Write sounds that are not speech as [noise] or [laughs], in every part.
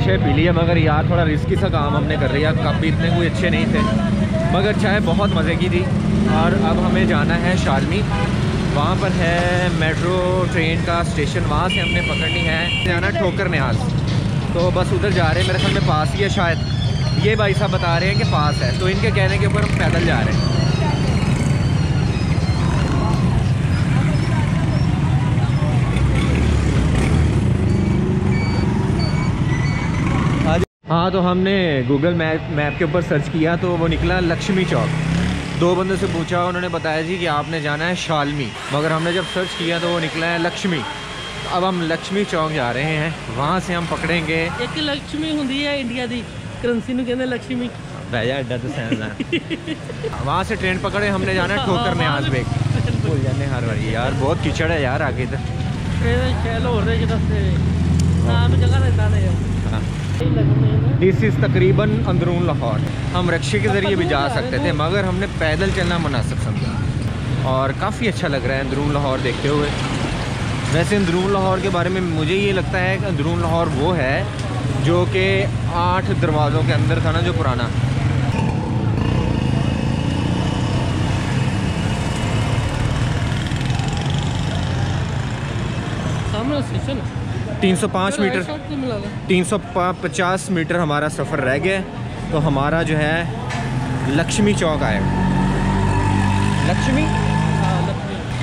चाय शाय पी लिया मगर यार थोड़ा रिस्की सा काम हमने कर लिया। कप भी इतने कोई अच्छे नहीं थे। मगर चाय बहुत मज़े की थी। और अब हमें जाना है शालमी वहाँ पर है मेट्रो, ट्रेन का स्टेशन। वहाँ से हमने पकड़नी है। जाना ठोकर न्याज तो बस उधर जा रहे हैं। मेरे ख्याल में पास ही है शायद। ये भाई साहब बता रहे हैं कि पास है। तो इनके कहने के ऊपर हम पैदल जा रहे हैं। हाँ तो हमने गूगल मैप मैप के ऊपर सर्च किया तो वो निकला लक्ष्मी चौक। दो बंदों से पूछा उन्होंने बताया जी कि आपने जाना है शालमी। मगर हमने जब सर्च किया तो वो निकला है लक्ष्मी। अब हम लक्ष्मी चौक जा रहे हैं। वहाँ से हम पकड़ेंगे। एक लक्ष्मी होंगी है इंडिया की करंसी कहते लक्ष्मी। भैया अड्डा तो सहना वहाँ से ट्रेन पकड़े हमने जाना है ठोकर नियाज बेग भूल जाने हर बार। यार बहुत कीचड़ है यार आगे तो। इधर जगह रहता दिस इज़ तकरीबन अंदरून लाहौर। हम रिक्शे के ज़रिए भी जा सकते थे, मगर हमने पैदल चलना मुनासिब समझा। और काफ़ी अच्छा लग रहा है अंदरून लाहौर देखते हुए। वैसे अंदरून लाहौर के बारे में मुझे ये लगता है कि अंदरून लाहौर वो है जो कि आठ दरवाज़ों के अंदर था ना, जो पुराना। सामने स्टेशन है 305 मीटर शॉट तो मिला था 350 मीटर हमारा सफ़र रह गया। तो हमारा जो है लक्ष्मी चौक लक्ष्मी?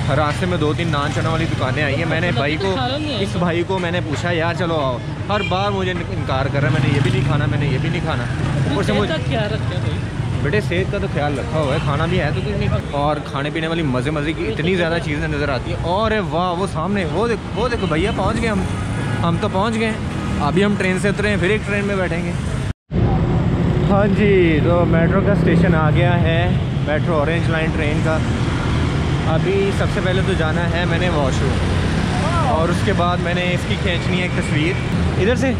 हाँ रास्ते में दो तीन नान चना वाली दुकानें आई हैं। मैंने भाई को नहीं। इस भाई को मैंने पूछा यार चलो आओ। हर बार मुझे इनकार कर रहा है मैंने ये भी नहीं खाना मैंने ये भी नहीं खाना। ऊपर से मुझे बेटे सेहत का तो ख्याल रखा हुआ है खाना भी है तो कुछ नहीं। और खाने पीने वाली मज़े मज़े की इतनी ज़्यादा चीज़ें नज़र आती हैं। और वाह वो सामने वो देखो वो देखो भैया पहुँच गए हम। हम तो पहुँच गए अभी हम ट्रेन से उतरे हैं फिर एक ट्रेन में बैठेंगे। हाँ जी तो मेट्रो का स्टेशन आ गया है मेट्रो ऑरेंज लाइन ट्रेन का। अभी सबसे पहले तो जाना है मैंने वॉशरूम और उसके बाद मैंने इसकी खींचनी है एक तस्वीर। इधर से।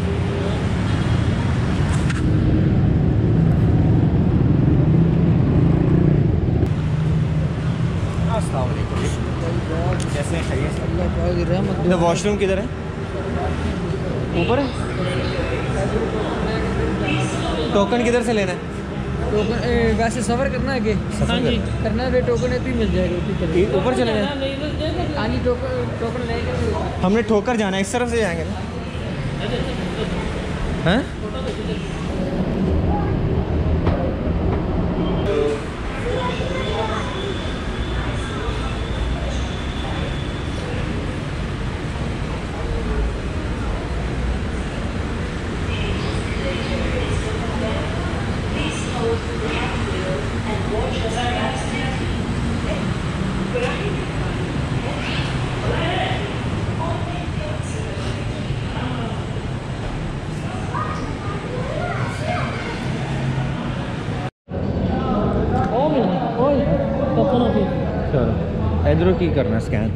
वॉशरूम किधर है? ऊपर है। टोकन किधर से लेना है? टोकन वैसे सफ़र करना है कि? हाँ जी। करना है। टोकन है तो मिल जाएगा ऊपर चले जाए। हाँ जी टोकन टोकन लेकर हमने ठोकर जाना है इस तरफ़ से जाएँगे ना। हैं? अभी चलो इधरों की करना स्कैन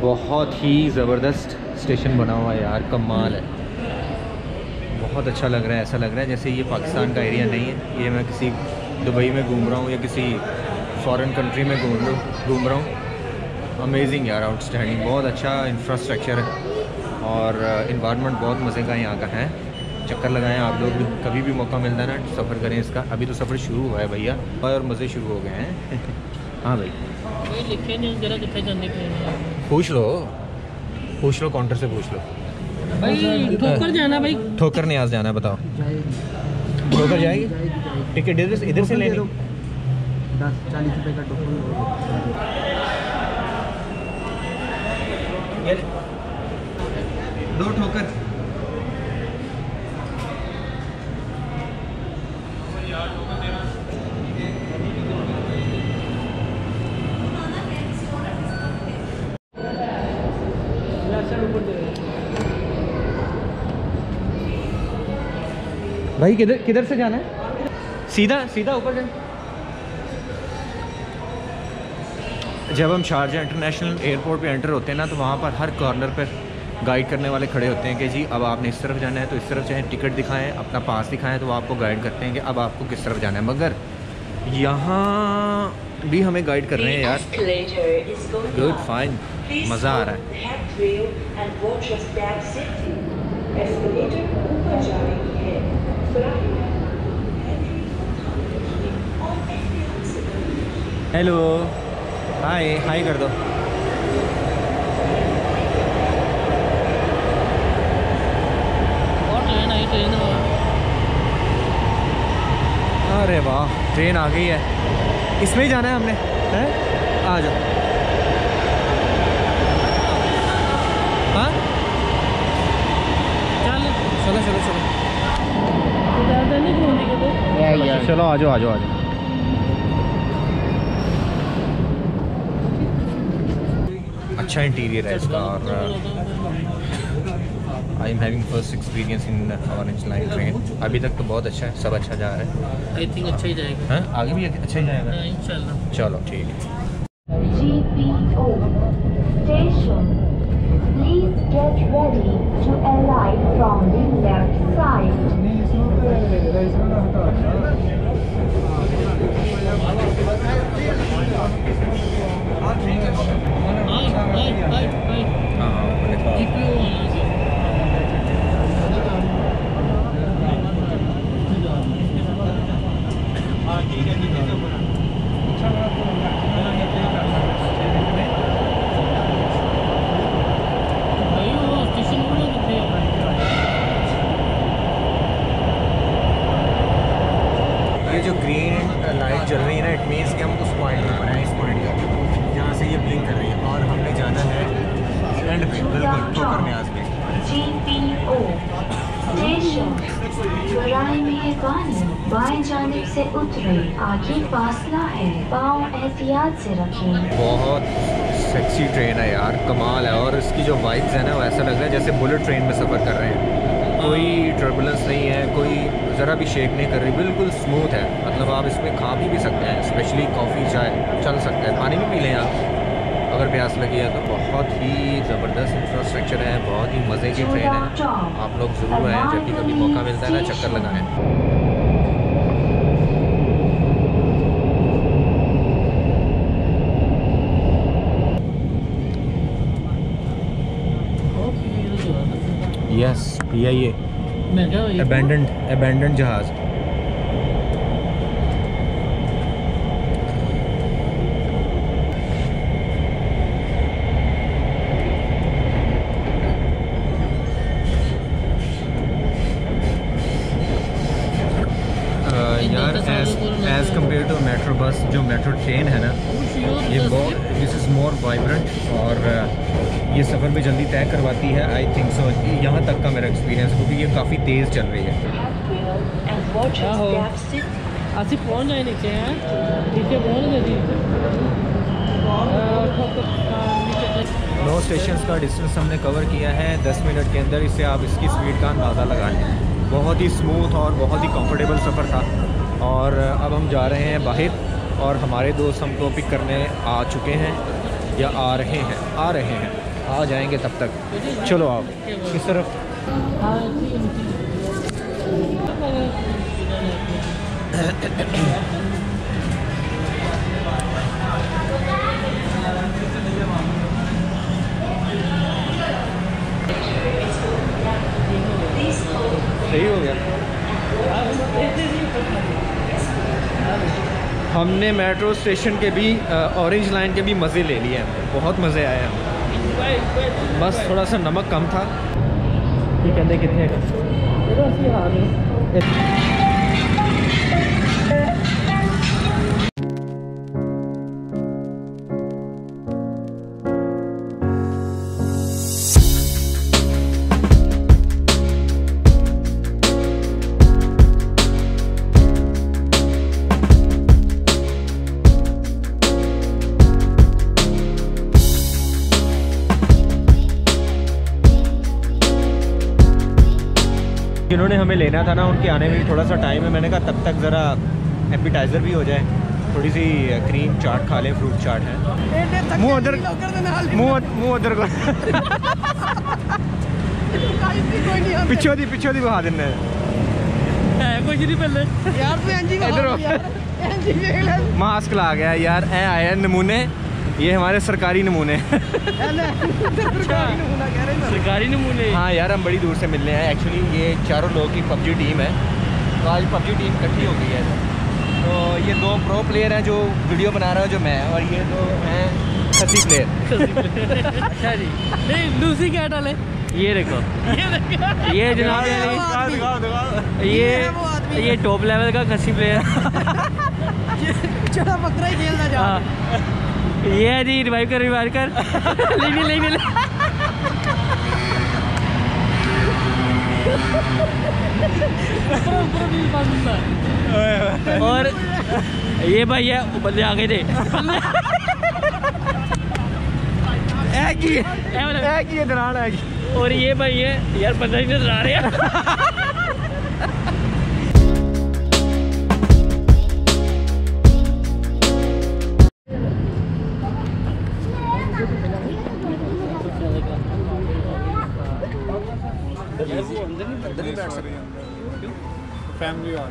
बहुत ही ज़बरदस्त स्टेशन बना हुआ है यार, कमाल है। बहुत अच्छा लग रहा है, ऐसा लग रहा है जैसे ये पाकिस्तान का एरिया नहीं है। ये मैं किसी दुबई में घूम रहा हूँ या किसी फॉरेन कंट्री में घूम घूम रहा हूँ। अमेजिंग यार आउटस्टैंडिंग बहुत अच्छा इंफ्रास्ट्रक्चर है और इन्वायरमेंट बहुत मज़े का यहाँ का है। चक्कर लगाएँ आप लोग भी कभी भी मौका मिलता है ना सफ़र करें इसका। अभी तो सफ़र शुरू हुआ है भैया और मज़े शुरू हो गए हैं। [laughs] हाँ भाई। नहीं जरा कितने जाने के लिए। पूछ लो पूछ लो काउंटर से पूछ लो। भाई ठोकर जाना भाई। ठोकर न्याज जाना है बताओ। ठोकर जाएगी? टिकट इधर से इधर से लेनी। दस चालीस रुपए का ले। दो ठोकर। भाई किधर किधर से जाना है? सीधा सीधा ऊपर जाए जब हम शारजा इंटरनेशनल एयरपोर्ट पे एंटर होते हैं ना तो वहाँ पर हर कॉर्नर पर गाइड करने वाले खड़े होते हैं कि जी अब आपने इस तरफ़ जाना है तो इस तरफ़ चाहे टिकट दिखाएँ अपना पास दिखाएँ तो वो आपको गाइड करते हैं कि अब आपको किस तरफ़ जाना है। मगर यहाँ भी हमें गाइड कर रहे हैं यार। गुड गुड फाइन मज़ा आ रहा है। हेलो हाय हाय कर दो. ट्रेन अरे वाह ट्रेन आ गई है. इसमें ही जाना है हमने हैं? आ जाओ. हाँ? चल चलो चलो. चलो ज़्यादा नहीं घूमने के तो चलो आ जाओ आ जाओ आ जाओ अच्छा इंटीरियर है इसका और I am having first experience in orange line train अभी तक तो बहुत अच्छा है सब अच्छा जा रहा है। आई थिंक अच्छा ही जाएगा। हाँ? आगे भी अच्छा ही जाएगा? हाँ, इंशाल्लाह। चलो ठीक है। GPO station. Please get ready to alight from the left side. Yeah. पे GPO station. बराए मेहरबानी बाएँ जानिब से उतरे आगे फासला है पाँव एहतियात से रखें। बहुत सेक्सी ट्रेन है यार कमाल है। और इसकी जो वाइब्स है ना वो ऐसा लग रहा है जैसे बुलेट ट्रेन में सफ़र कर रहे हैं। कोई टर्बुलेंस नहीं है कोई ज़रा भी शेक नहीं कर रही बिल्कुल स्मूथ है। मतलब आप इसमें खा भी, भी सकते हैं स्पेशली कॉफ़ी चाय चल सकते हैं। पानी भी पी लें आप। अगर प्यास लगी है तो बहुत ही ज़बरदस्त इंफ्रास्ट्रक्चर है बहुत ही मज़े की ट्रेन है। आप लोग ज़रूर आएँ जब भी कभी मौका मिलता है ना चक्कर लगाएँ yes P I A abandon जहाज़ Uh, यार as as compare to metro bus जो मेट्रो ट्रेन है ना ये बहुत दिस इज़ मोर वाइब्रेंट और uh, ये सफ़र भी जल्दी तय करवाती है आई थिंक सो यहाँ तक का मेरा एक्सपीरियंस क्योंकि ये काफ़ी तेज़ चल रही है and watch your Aho. steps sit ਅਸੀਂ ਪਹੁੰਚ ਜਾਏ नीचे हैं नीचे पहुंच गए जी और ठोकर नीचे से- नौ स्टेशन का डिस्टेंस हमने कवर किया है 10 मिनट के अंदर इससे आप इसकी स्पीड का अंदाज़ा लगा लें बहुत ही स्मूथ और बहुत ही कंफर्टेबल सफ़र था और अब हम जा रहे हैं बाहर और हमारे दोस्त हमको पिक करने आ चुके हैं या आ रहे हैं आ रहे हैं आ जाएंगे तब तक चलो आप किस तरफ हाँ, ठीक है, ठीक है। सही हो गया हमने मेट्रो स्टेशन के भी ऑरेंज लाइन के भी मज़े ले लिए हैं। बहुत मज़े आए हैं। बस थोड़ा सा नमक कम था। ये कहते कितने का? 不用系好的 जिन्होंने हमें लेना था ना उनके आने में थोड़ा सा टाइम है। मैंने कहा तब तक ज़रा एपिटाइज़र भी हो जाए। थोड़ी सी क्रीम चाट खा लें फ्रूट चाट है। मुँह अदर मुँह अदर कर पिछो दी पिछो दी बहा दिने। मास्क ला। गया यार ए आया नमूने। ये हमारे सरकारी नमूने। सरकारी नमूने। हाँ यार हम बड़ी दूर से मिलने हैं। एक्चुअली ये चारों लोगों की पबजी टीम है। तो आज पबजी टीम इकट्ठी हो गई है। तो ये दो प्रो प्लेयर हैं जो वीडियो बना रहा है जो मैं और ये दो हैं खसी प्लेयर अच्छा जी। नहीं दूसरी क्या डाले ये देखो। ये जनाब ये ये टॉप लेवल का खसी प्लेयर चला बकरा ही खेलना जा हाँ। ये है जी रिवाइव कर रिवाइव कर। [laughs] लेने लेने ले और ये भाई है बंदे आ गए थे है की ए वाला- है की दरान है और ये भाई है यार बंदा ही नज़र आ रहे हैं। फैमिली और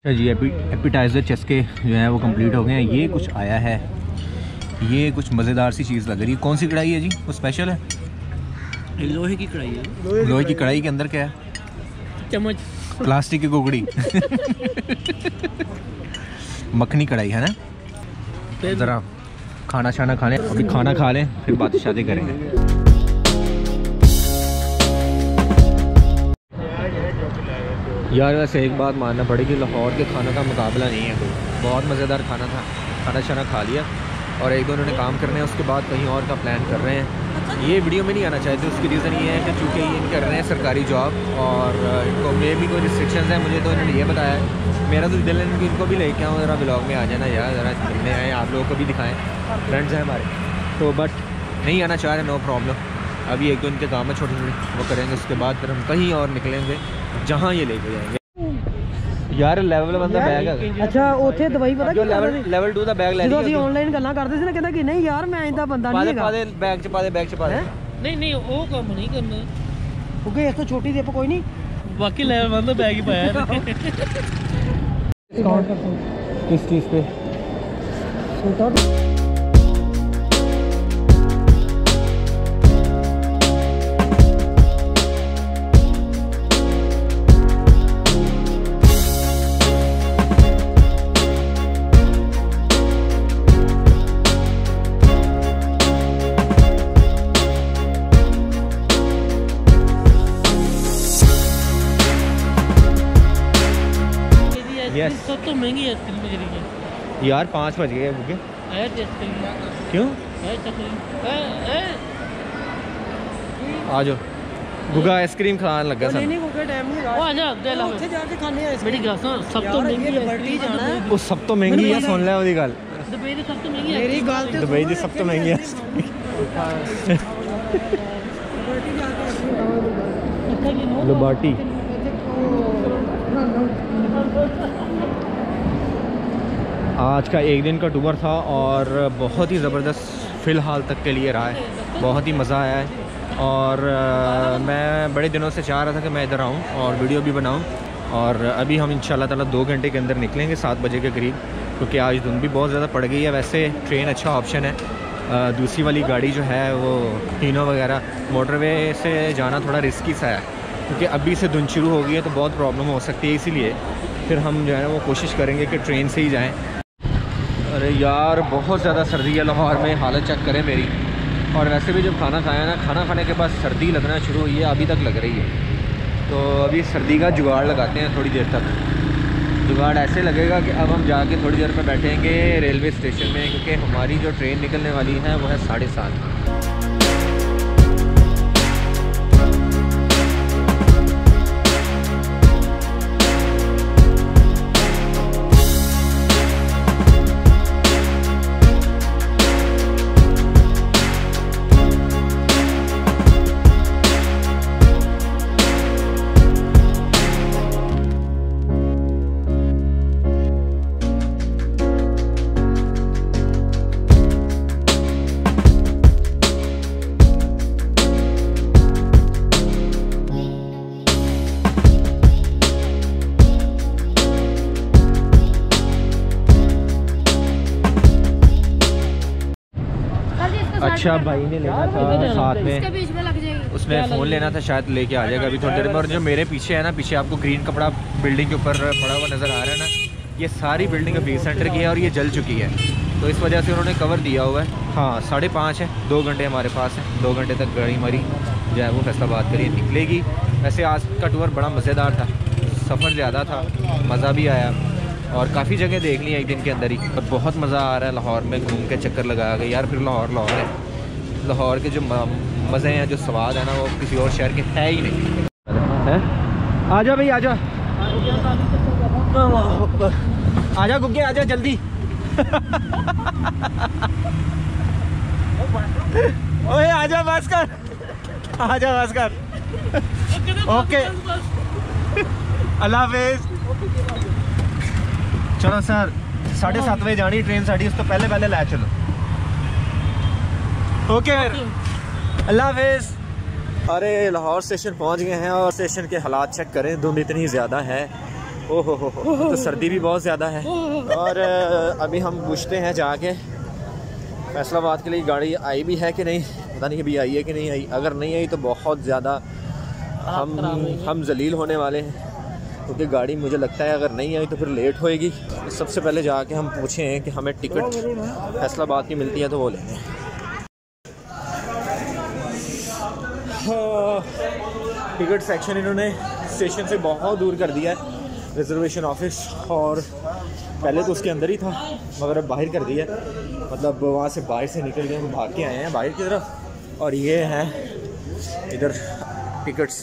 अच्छा जी एपी एपिटाइज़र चस्के जो है वो कंप्लीट हो गए हैं। ये कुछ आया है। ये कुछ मज़ेदार सी चीज़ लग रही है। कौन सी कढ़ाई है जी? वो स्पेशल है? लोहे की कढ़ाई है। लोहे की कढ़ाई। के अंदर क्या है? चम्मच। प्लास्टिक की कुकड़ी। मखनी कढ़ाई है ना? ज़रा खाना शाना खाने अभी खाना खा लें फिर बातें शादी करेंगे। यार, वैसे एक बात मानना पड़ेगी लाहौर के खानों का मुकाबला नहीं है कोई। बहुत मज़ेदार खाना था खाना शाना खा लिया और एक दो उन्होंने काम करने हैं, उसके बाद कहीं और का प्लान कर रहे हैं। ये वीडियो में नहीं आना चाहते उसकी रीज़न ये है कि चूँकि ये कर रहे हैं सरकारी जॉब और इनको मे भी कोई रिस्ट्रिक्शन है, मुझे तो इन्होंने ये बताया है। मेरा तो दिल है कि इनको भी लेके आऊँ, ज़रा ब्लॉग में आ जाना यार, ज़रा मिलने आए, आप लोगों को भी दिखाएँ। फ्रेंड्स हैं हमारे। तो बट नहीं आना चाह रहे नो प्रॉब्लम अभी एक दो इनके काम है छोटे छोटे वो करेंगे उसके बाद फिर हम कहीं और निकलेंगे जहाँ ये लेके जाएंगे ਯਾਰ ਲੈਵਲ ਬੰਦਾ ਬੈਗ ਹੈਗਾ ਅੱਛਾ ਉੱਥੇ ਦਵਾਈ ਪਤਾ ਜੋ ਕੀ ਕਰਦੇ ਲੈਵਲ ਲੈਵਲ 2 ਦਾ ਬੈਗ ਲੈ ਜਦੋਂ ਅਸੀਂ ਲਈ ਆਨਲਾਈਨ ਗੱਲਾਂ ਕਰਦੇ ਸੀ ਨਾ ਕਹਿੰਦਾ ਕਿ ਨਹੀਂ ਯਾਰ ਮੈਂ ਇੰਦਾ ਬੰਦਾ ਪਾ ਨਹੀਂ ਦੇ ਹੈਗਾ ਪਾ ਦੇ ਬੈਗ ਚ ਪਾ ਦੇ ਬੈਗ ਚ ਪਾ ਦੇ ਨਹੀਂ ਨਹੀਂ ਉਹ ਕੰਮ ਨਹੀਂ ਕਰਨਾ ਕਿਉਂਕਿ ਇਸ ਤੋਂ ਛੋਟੀ ਦੇ ਕੋਈ ਨਹੀਂ ਬਾਕੀ ਲੈਵਲ ਬੰਦਾ ਬੈਗ ਹੀ ਪਾਇਆ ਇਹਨੇ। किस चीज़ पे ਇਹਦੀ Yes. आइसक्रीम सब तो महंगी आइसक्रीम है जरिए यार पाँच बज गए बुके है आइसक्रीम क्यों है चकरी है है आ जाओ गुगा आइसक्रीम खान लगा ਨਹੀਂ सन ਨਹੀਂ ਕੋਈ ਟਾਈਮ ਨਹੀਂ ਉਹ ਆ ਜਾ ਦੇ ਲਾ ਉੱਥੇ ਜਾ ਕੇ ਖਾਣੇ ਆ ਮੇਰੀ ਗੱਲ ਸੁਣ ਸਭ ਤੋਂ ਮਹਿੰਗੀ ਲਿਬਰਟੀ ਜਾਣਾ ਹੈ। ਉਹ ਸਭ ਤੋਂ ਮਹਿੰਗੀ ਹੈ ਸੁਣ ਲੈ ਉਹਦੀ ਗੱਲ ਦੁਬਈ ਦੀ ਸਭ ਤੋਂ ਮਹਿੰਗੀ ਮੇਰੀ ਗੱਲ ਤੇ ਦੁਬਈ ਦੀ ਸਭ ਤੋਂ ਮਹਿੰਗੀ ਹੈ लिबर्टी आज का एक दिन का टूर था और बहुत ही ज़बरदस्त फ़िलहाल तक के लिए रहा है। बहुत ही मज़ा आया है। और अ, मैं बड़े दिनों से चाह रहा था कि मैं इधर आऊँ और वीडियो भी बनाऊँ। और अभी हम इन ताला दो घंटे के अंदर निकलेंगे सात बजे के करीब क्योंकि आज धुंध भी बहुत ज़्यादा पड़ गई है। वैसे ट्रेन अच्छा ऑप्शन है। अ, दूसरी वाली गाड़ी जो है वो टीनो वगैरह मोटरवे से जाना थोड़ा रिस्की सा है क्योंकि अभी से धुंध शुरू हो गई है तो बहुत प्रॉब्लम हो सकती है। इसीलिए फिर हम जो है वो कोशिश करेंगे कि ट्रेन से ही जाएँ। अरे यार, बहुत ज़्यादा सर्दी है लाहौर में, हालत चेक करें मेरी। और वैसे भी जब खाना खाया ना, खाना खाने के बाद सर्दी लगना शुरू हुई है, अभी तक लग रही है। तो अभी सर्दी का जुगाड़ लगाते हैं थोड़ी देर तक। जुगाड़ ऐसे लगेगा कि अब हम जाके थोड़ी देर पर बैठेंगे रेलवे स्टेशन में, क्योंकि हमारी जो ट्रेन निकलने वाली है, वो है साढ़े सात। अच्छा भाई ने लेना था साथ में। इसके बीच में लग जाएगी। उसने फ़ोन लेना था शायद लेके आ जाएगा अभी थोड़ी देर में। और जो मेरे पीछे है ना पीछे आपको ग्रीन कपड़ा बिल्डिंग के ऊपर पड़ा हुआ नज़र आ रहा है ना ये सारी बिल्डिंग अभी सेंटर की है और ये जल चुकी है। तो इस वजह से उन्होंने कवर दिया हुआ है। हाँ साढ़े पाँच है दो घंटे हमारे पास है। दो घंटे तक गाड़ी हमारी जो है वो फैसलाबाद के लिए निकलेगी। वैसे आज का टूर बड़ा मज़ेदार था। सफ़र ज़्यादा था मज़ा भी आया। और काफ़ी जगह देख ली एक दिन के अंदर ही। और बहुत मज़ा आ रहा है लाहौर में घूम के चक्कर लगा के यार फिर लाहौर लाहौर है। लाहौर के जो मज़े हैं, जो स्वाद है ना, वो किसी और शहर के है ही नहीं। है? आ जा भाई आ जा आ जा गुग्गे आ जा जल्दी। ओए आ जा बस कर आ जा बस कर ओके। अल्लाह हाफिज। चलो सर, साढ़े सत्त बजे जानी ट्रेन साड़ी उस तो पहले पहले लै चलो। ओके अल्लाह हाफिज। अरे लाहौर स्टेशन पहुँच गए हैं और स्टेशन के हालात चेक करें। धुंध इतनी ज़्यादा है। ओ हो हो तो सर्दी भी बहुत ज़्यादा है। और अभी हम पूछते हैं जाके फैसलाबाद के लिए गाड़ी आई भी है कि नहीं? पता नहीं अभी आई है कि नहीं आई। अगर नहीं आई तो बहुत ज़्यादा हम हम जलील होने वाले हैं। क्योंकि गाड़ी मुझे लगता है अगर नहीं आई तो फिर लेट होएगी। सबसे पहले जाके हम पूछे हैं कि हमें टिकट फैसलाबाद की मिलती है तो वो लेंगे। टिकट सेक्शन इन्होंने स्टेशन से बहुत दूर कर दिया है रिजर्वेशन ऑफ़िस और पहले तो उसके अंदर ही था मगर अब बाहर कर दिया है। मतलब वहाँ से बाहर से निकल के हम भाग के आए हैं बाहर की तरफ़ और ये है इधर टिकट्स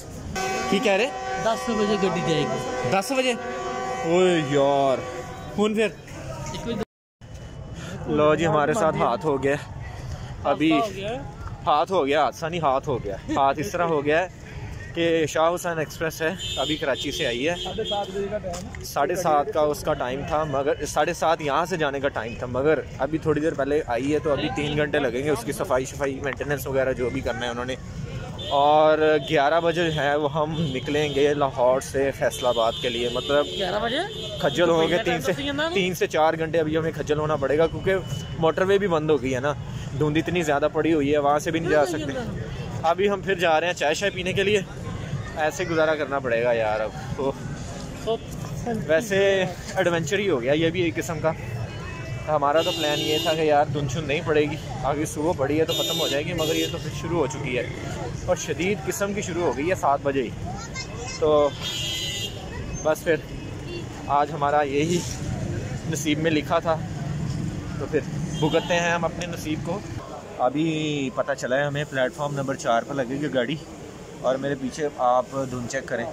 की कह रहे? दस बजे गड्डी जाएगी। दस बजे? ओए यार कौन फिर? लो जी हमारे साथ हाथ हो गया। अभी हाथ हो गया? हादसा नहीं हाथ हो गया। हाथ इस तरह हो गया है। कि शाह हुसैन एक्सप्रेस है अभी कराची से आई है। साढ़े सात का उसका टाइम था मगर साढ़े सात यहाँ से जाने का टाइम था मगर अभी थोड़ी देर पहले आई है तो अभी तीन घंटे लगेंगे उसकी सफ़ाई शफाई मेंटेनेंस वगैरह जो भी करना है उन्होंने। और 11 बजे है वो हम निकलेंगे लाहौर से फैसलाबाद के लिए। मतलब ग्यारह बजे? खज्जल हो गए तीन से तीन से चार घंटे अभी हमें खज्जल होना पड़ेगा क्योंकि मोटरवे भी बंद हो गई है ना। धुंध इतनी ज़्यादा पड़ी हुई है वहाँ से भी नहीं जा सकते। अभी हम फिर जा रहे हैं चाय शाय पीने के लिए। ऐसे गुजारा करना पड़ेगा यार अब तो। वैसे एडवेंचर ही हो गया ये भी एक किस्म का। हमारा तो प्लान ये था कि यार धुंध नहीं पड़ेगी। आगे सुबह पड़ी है तो ख़त्म हो जाएगी, मगर ये तो फिर शुरू हो चुकी है। और शदीद किस्म की शुरू हो गई है सात बजे ही। तो बस फिर आज हमारा यही नसीब में लिखा था। तो फिर भुगतते हैं हम अपने नसीब को। अभी पता चला है हमें प्लेटफॉर्म नंबर चार पर लगेगी गाड़ी। और मेरे पीछे आप धुन चेक करें।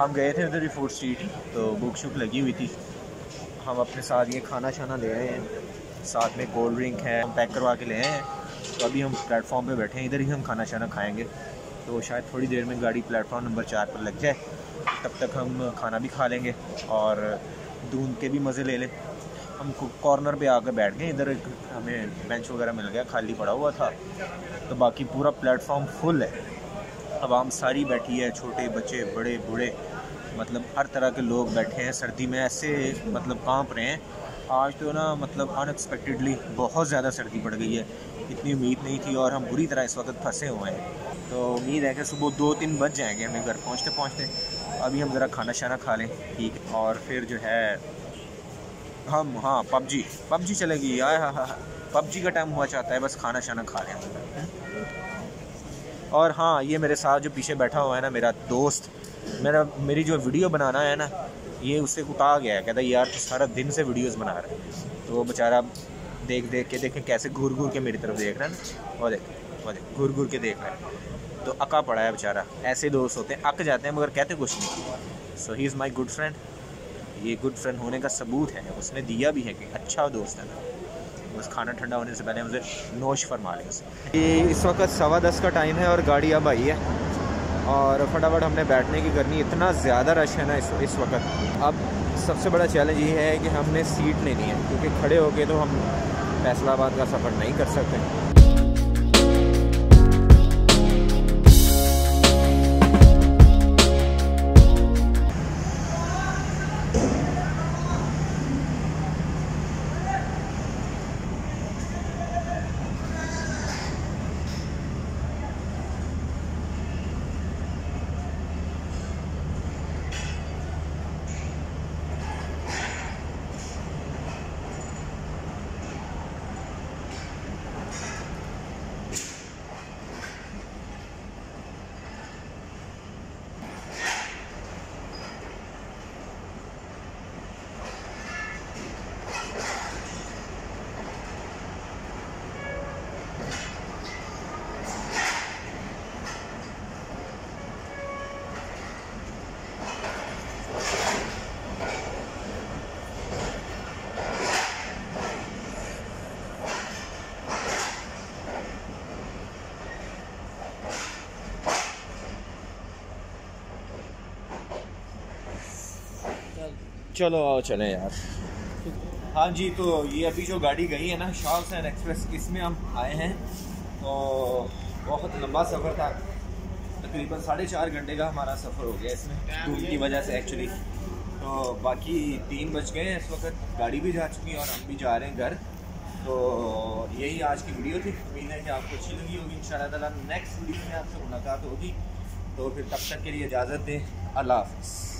हम गए थे उधर ही फ़ूड स्ट्रीट तो बुक शुक लगी हुई थी। हम अपने साथ ये खाना शाना ले रहे हैं। साथ में कोल्ड ड्रिंक है, हम पैक करवा के ले आए हैं। तो अभी हम प्लेटफॉर्म पे बैठे हैं, इधर ही हम खाना शाना खाएँगे। तो शायद थोड़ी देर में गाड़ी प्लेटफॉर्म नंबर चार पर लग जाए। तब तक हम खाना भी खा लेंगे और दूध के भी मज़े ले लें। हम कॉर्नर पे आकर बैठ गए, इधर हमें बेंच वगैरह मिल गया, खाली पड़ा हुआ था। तो बाकी पूरा प्लेटफॉर्म फुल है। आवाम सारी बैठी है, छोटे बच्चे, बड़े, बूढ़े। मतलब हर तरह के लोग बैठे हैं, सर्दी में ऐसे मतलब काँप रहे हैं। आज तो ना मतलब अनएक्सपेक्टेडली बहुत ज़्यादा सर्दी पड़ गई है। इतनी उम्मीद नहीं थी और हम बुरी तरह इस वक्त फंसे हुए हैं। तो उम्मीद है कि सुबह दो तीन बज जाएँगे हमें घर पहुँचते पहुँचते। अभी हम ज़रा खाना शाना खा लें, ठीक। और फिर जो है, हम हाँ पबजी। पबजी चलेगी आए हाँ हाँ पबजी का टाइम हुआ चाहता है, बस खाना शाना खा लें। और हाँ ये मेरे साथ जो पीछे बैठा हुआ है ना, मेरा दोस्त, मेरा, मेरी जो वीडियो बनाना है ना, ये उससे उठा गया है। कहता यार, तू सारा दिन से वीडियोस बना रहा है। तो वो बेचारा देख देख के, देखें कैसे घूर घूर के मेरी तरफ़ देख रहा है ना। और देख वो देख, घूर घूर के देख रहा है। तो अका पड़ा है बेचारा। ऐसे दोस्त होते हैं, अक जाते हैं, मगर कहते कुछ नहीं। So he is my good friend ये गुड फ्रेंड होने का सबूत है। उसने दिया भी है कि अच्छा दोस्त है ना। बस खाना ठंडा होने से पहले मुझे नोश फरमा लें ये इस वक्त सवा दस का टाइम है और गाड़ी अब आई है। और फटाफट हमने बैठने की करनी, इतना ज़्यादा रश है ना इस इस वक्त। अब सबसे बड़ा चैलेंज ये है कि हमने सीट लेनी है, क्योंकि खड़े होके तो हम फैसलाबाद का सफ़र नहीं कर सकते। चलो आओ, चले यार। हाँ जी तो ये अभी जो गाड़ी गई है ना शाह हुसैन एक्सप्रेस, इसमें हम आए हैं। तो बहुत लंबा सफ़र था। तकरीबन साढ़े चार घंटे का हमारा सफ़र हो गया इसमें धूप की वजह से एक्चुअली तो बाकी तीन बज गए हैं इस वक्त। गाड़ी भी जा चुकी है और हम भी जा रहे हैं घर। तो यही आज की वीडियो थी। उम्मीद है कि आपको अच्छी लगी होगी। इन नेक्स्ट वीडियो में आपसे मुलाकात होगी। तो फिर तब तक के लिए इजाज़त दें। अल्लाह हाफ़